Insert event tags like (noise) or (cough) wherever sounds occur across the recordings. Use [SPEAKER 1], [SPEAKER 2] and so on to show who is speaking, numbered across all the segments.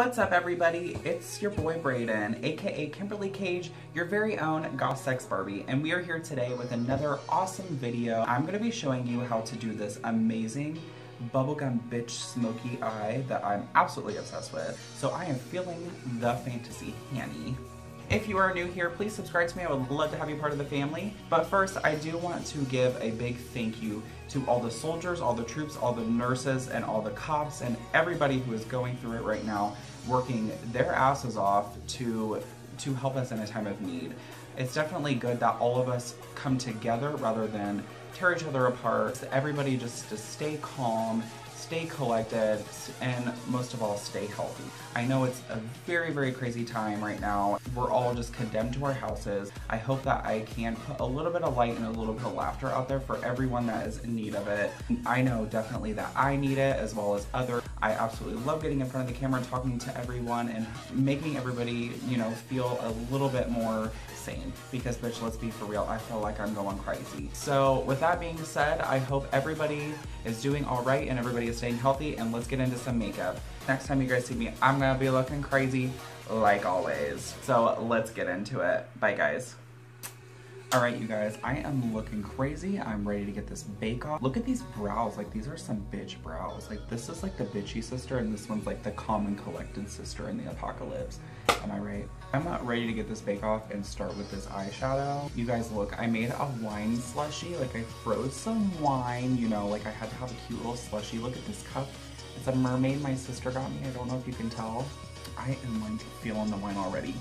[SPEAKER 1] What's up everybody? It's your boy Brayden, aka Kimberly Cage, your very own Goth Sex Barbie, and we are here today with another awesome video. I'm gonna be showing you how to do this amazing bubblegum bitch smoky eye that I'm absolutely obsessed with. So I am feeling the fantasy Hanny. If you are new here, please subscribe to me. I would love to have you part of the family. But first, I do want to give a big thank you to all the soldiers, all the troops, all the nurses, and all the cops, and everybody who is going through it right now, working their asses off to, to help us in a time of need. It's definitely good that all of us come together rather than tear each other apart. Everybody just to stay calm stay collected, and most of all, stay healthy. I know it's a very, very crazy time right now. We're all just condemned to our houses. I hope that I can put a little bit of light and a little bit of laughter out there for everyone that is in need of it. I know definitely that I need it as well as other. I absolutely love getting in front of the camera and talking to everyone and making everybody, you know, feel a little bit more sane because bitch, let's be for real, I feel like I'm going crazy. So with that being said, I hope everybody is doing all right and everybody is staying healthy and let's get into some makeup. Next time you guys see me, I'm gonna be looking crazy like always. So let's get into it. Bye guys. All right, you guys, I am looking crazy. I'm ready to get this bake off. Look at these brows. Like, these are some bitch brows. Like, this is like the bitchy sister, and this one's like the calm and collected sister in the apocalypse. Am I right? I'm not ready to get this bake off and start with this eyeshadow. You guys, look, I made a wine slushy. Like, I froze some wine, you know, like I had to have a cute little slushy. Look at this cup. It's a mermaid my sister got me. I don't know if you can tell. I am like feeling the wine already.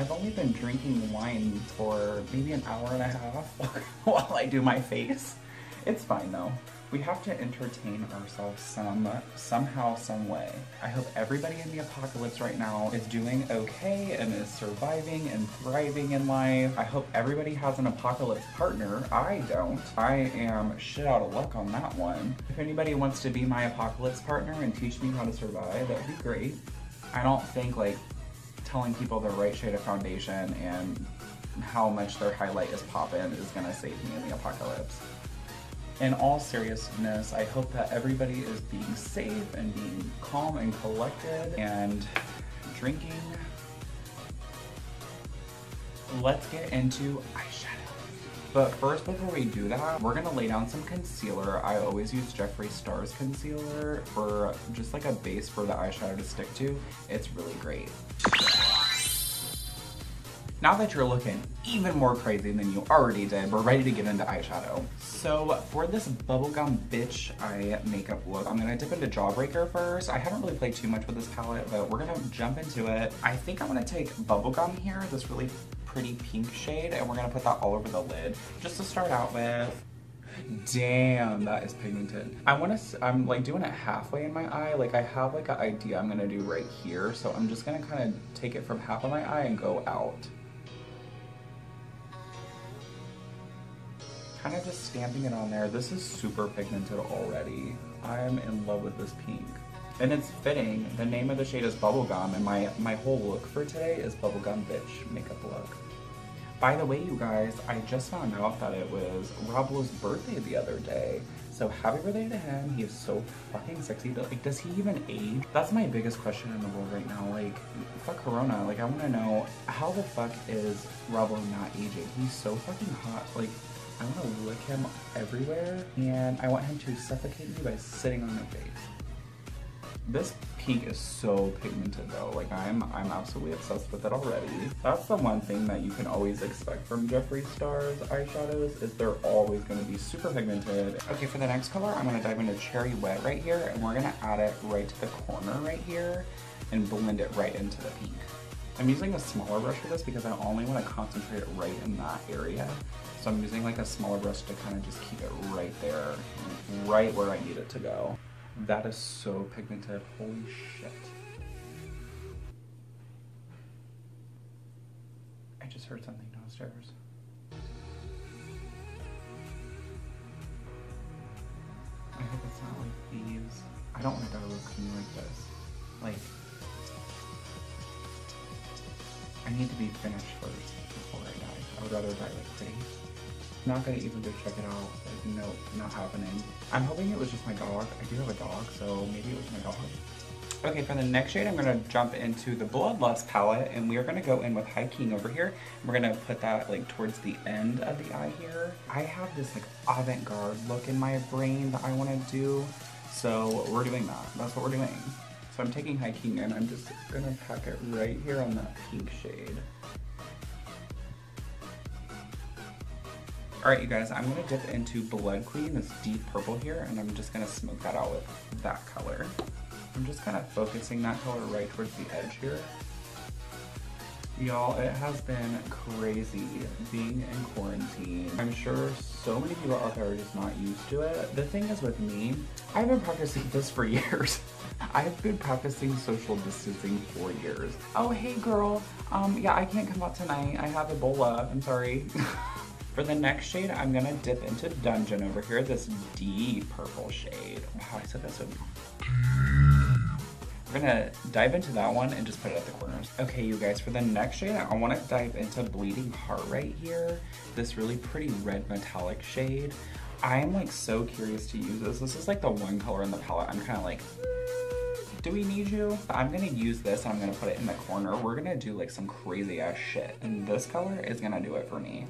[SPEAKER 1] I've only been drinking wine for maybe an hour and a half (laughs) while I do my face. It's fine though. We have to entertain ourselves some somehow, some way. I hope everybody in the apocalypse right now is doing okay and is surviving and thriving in life. I hope everybody has an apocalypse partner. I don't. I am shit out of luck on that one. If anybody wants to be my apocalypse partner and teach me how to survive, that would be great. I don't think like telling people the right shade of foundation and how much their highlight is popping is gonna save me in the apocalypse. In all seriousness, I hope that everybody is being safe and being calm and collected and drinking. Let's get into eyeshadow. But first, before we do that, we're gonna lay down some concealer. I always use Jeffree Star's concealer for just like a base for the eyeshadow to stick to. It's really great. Now that you're looking even more crazy than you already did, we're ready to get into eyeshadow. So for this bubblegum bitch eye makeup look, I'm gonna dip into Jawbreaker first. I haven't really played too much with this palette, but we're gonna jump into it. I think I'm gonna take bubblegum here, this really pretty pink shade, and we're gonna put that all over the lid, just to start out with. Damn, that is pigmented. I want to, I'm like doing it halfway in my eye. Like I have like an idea I'm gonna do right here. So I'm just gonna kind of take it from half of my eye and go out. kind of just stamping it on there. This is super pigmented already. I'm in love with this pink. And it's fitting. The name of the shade is Bubblegum, and my, my whole look for today is Bubblegum Bitch makeup look. By the way, you guys, I just found out that it was Rob Lowe's birthday the other day. So happy birthday to him. He is so fucking sexy. Like, does he even age? That's my biggest question in the world right now. Like, fuck Corona. Like, I want to know how the fuck is Rob Lowe not aging? He's so fucking hot. Like, I want to lick him everywhere and I want him to suffocate me by sitting on my face. This pink is so pigmented though, like I'm I'm absolutely obsessed with it already. That's the one thing that you can always expect from Jeffree Star's eyeshadows is they're always gonna be super pigmented. Okay, for the next color, I'm gonna dive into Cherry Wet right here and we're gonna add it right to the corner right here and blend it right into the pink. I'm using a smaller brush for this because I only want to concentrate it right in that area. So I'm using like a smaller brush to kind of just keep it right there, right where I need it to go. That is so pigmented, holy shit. I just heard something downstairs. I hope it's not like thieves. I don't want to die looking like this. Like, I need to be finished first before I die. I would rather die like pretty. Not gonna even go check it out. Like, no, not happening. I'm hoping it was just my dog. I do have a dog, so maybe it was my dog. Okay, for the next shade, I'm gonna jump into the Bloodlust palette and we are gonna go in with High King over here. We're gonna put that like towards the end of the eye here. I have this like avant-garde look in my brain that I wanna do. So we're doing that. That's what we're doing. So I'm taking High King and I'm just gonna pack it right here on that pink shade. All right, you guys, I'm gonna dip into Blood Queen, this deep purple here, and I'm just gonna smoke that out with that color. I'm just kind of focusing that color right towards the edge here. Y'all, it has been crazy being in quarantine. I'm sure so many people out there are just not used to it. The thing is with me, I've been practicing this for (laughs) years. I've been practicing social distancing for years. Oh, hey girl. Um, yeah, I can't come out tonight. I have Ebola. I'm sorry. (laughs) For the next shade, I'm gonna dip into Dungeon over here, this deep purple shade. Wow, I said that so We're gonna dive into that one and just put it at the corners. Okay, you guys, for the next shade, I wanna dive into Bleeding Heart right here. This really pretty red metallic shade. I am like so curious to use this. This is like the one color in the palette. I'm kind of like, mm, do we need you? I'm gonna use this and I'm gonna put it in the corner. We're gonna do like some crazy ass shit. And this color is gonna do it for me.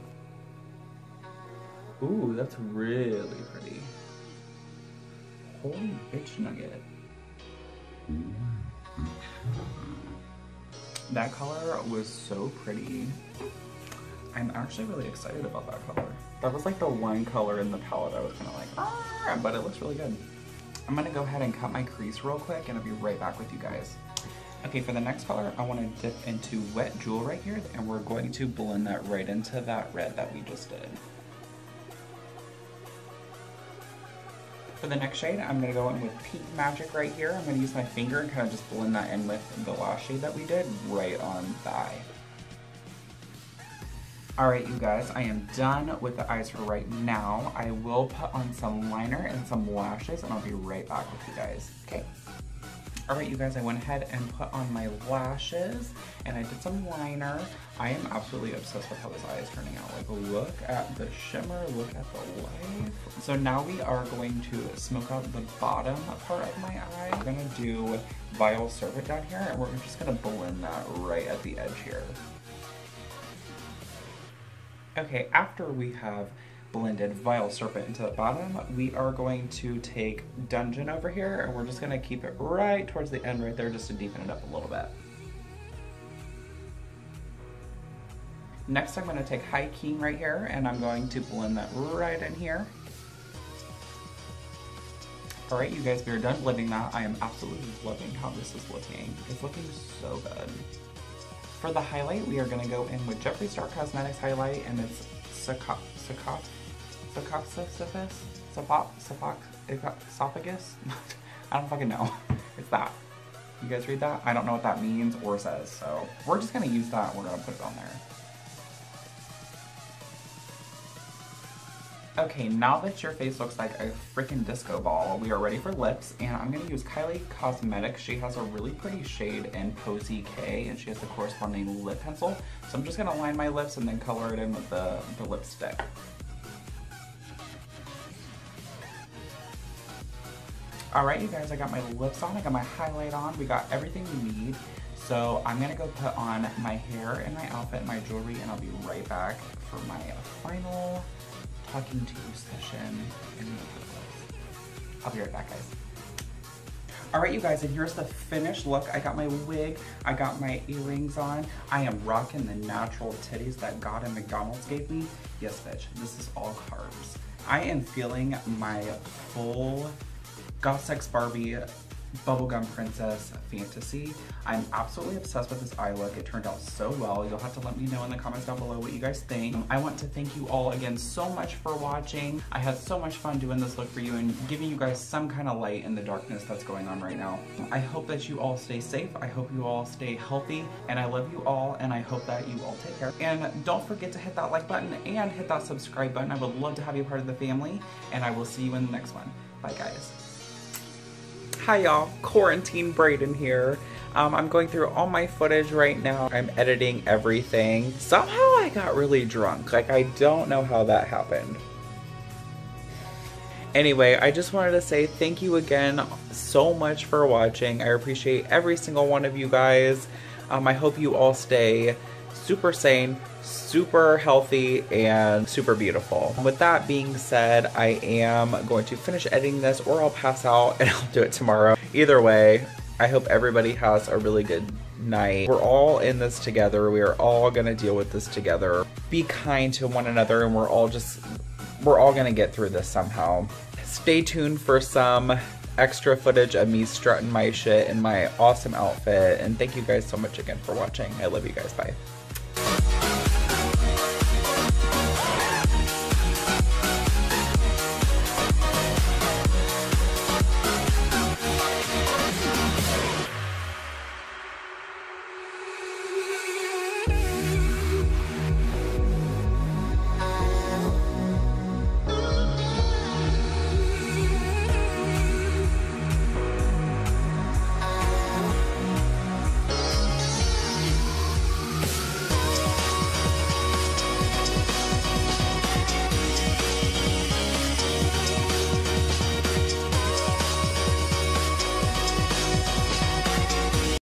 [SPEAKER 1] Ooh, that's really pretty. Holy bitch nugget. That color was so pretty. I'm actually really excited about that color. That was like the one color in the palette I was kind of like, ah, but it looks really good. I'm gonna go ahead and cut my crease real quick and I'll be right back with you guys. Okay, for the next color, I wanna dip into Wet Jewel right here and we're going to blend that right into that red that we just did. For the next shade, I'm gonna go in with Pink Magic right here. I'm gonna use my finger and kind of just blend that in with the last shade that we did right on the eye. Alright you guys, I am done with the eyes for right now. I will put on some liner and some lashes and I'll be right back with you guys. Okay. Alright you guys, I went ahead and put on my lashes and I did some liner. I am absolutely obsessed with how this eye is turning out. Like look at the shimmer, look at the light. So now we are going to smoke out the bottom part of my eye. We're gonna do Vile Serpent down here and we're just gonna blend that right at the edge here. Okay, after we have blended Vile Serpent into the bottom, we are going to take Dungeon over here and we're just gonna keep it right towards the end right there just to deepen it up a little bit. Next I'm gonna take High King right here and I'm going to blend that right in here. All right, you guys, we are done blending that. I am absolutely loving how this is looking. It's looking so good. For the highlight, we are gonna go in with Jeffree Star Cosmetics highlight and it's Sakat, Sakat, Sarcopsis? Esophagus? (laughs) I don't fucking know. It's that. You guys read that? I don't know what that means or says, so we're just gonna use that we're gonna put it on there. Okay, now that your face looks like a freaking disco ball, we are ready for lips, and I'm gonna use Kylie Cosmetics. She has a really pretty shade in Posie K, and she has the corresponding lip pencil. So I'm just gonna line my lips and then color it in with the, the lipstick. All right, you guys, I got my lips on, I got my highlight on, we got everything we need. So I'm gonna go put on my hair and my outfit my jewelry and I'll be right back for my final talking to you session I'll be right back, guys. All right, you guys, and here's the finished look. I got my wig, I got my earrings on. I am rocking the natural titties that God and McDonald's gave me. Yes, bitch, this is all carbs. I am feeling my full Goth Sex Barbie Bubblegum Princess Fantasy. I'm absolutely obsessed with this eye look. It turned out so well. You'll have to let me know in the comments down below what you guys think. I want to thank you all again so much for watching. I had so much fun doing this look for you and giving you guys some kind of light in the darkness that's going on right now. I hope that you all stay safe. I hope you all stay healthy and I love you all and I hope that you all take care. And don't forget to hit that like button and hit that subscribe button. I would love to have you part of the family and I will see you in the next one. Bye guys. Hi y'all, Quarantine Brayden here. Um, I'm going through all my footage right now. I'm editing everything. Somehow I got really drunk. Like, I don't know how that happened. Anyway, I just wanted to say thank you again so much for watching. I appreciate every single one of you guys. Um, I hope you all stay super sane, super healthy, and super beautiful. With that being said, I am going to finish editing this or I'll pass out and (laughs) I'll do it tomorrow. Either way, I hope everybody has a really good night. We're all in this together. We are all gonna deal with this together. Be kind to one another and we're all just, we're all gonna get through this somehow. Stay tuned for some extra footage of me strutting my shit in my awesome outfit. And thank you guys so much again for watching. I love you guys. Bye.